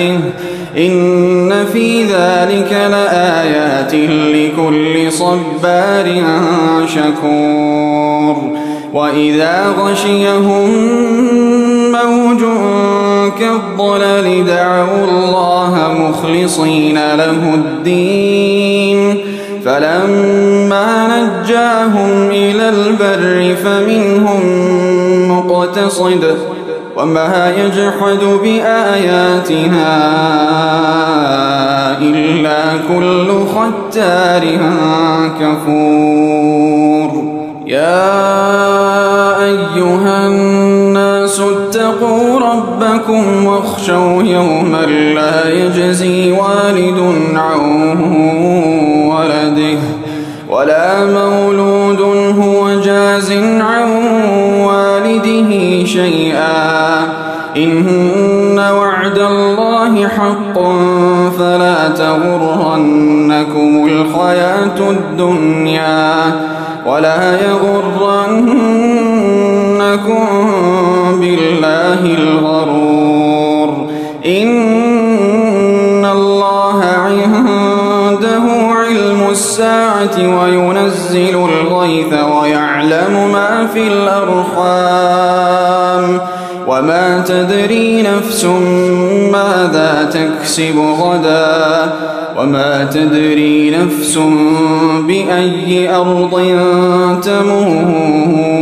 آياته. إن في ذلك لآيات لكل صبار شكور. وإذا غشيهم موج كالظلل دعوا الله مخلصين له الدين. فلما نجاهم إلى البر فمنهم مقتصد وما يجحد بآياتنا إلا كل ختار كفور. يا أيها الناس اتقوا ربكم واخشوا يوما لا يجزي والد عن ولده ولا مولود هو جاز عن شيئا. إن وعد الله حق فلا تغرنكم الحياة الدنيا ولا يغرنكم بالله الغرور. إن الله عنده علم الساعة وينزل الغيث ويعلم ما في الأرحام. وما تدري نفس ماذا تكسب غدا وما تدري نفس بأي أرض تموت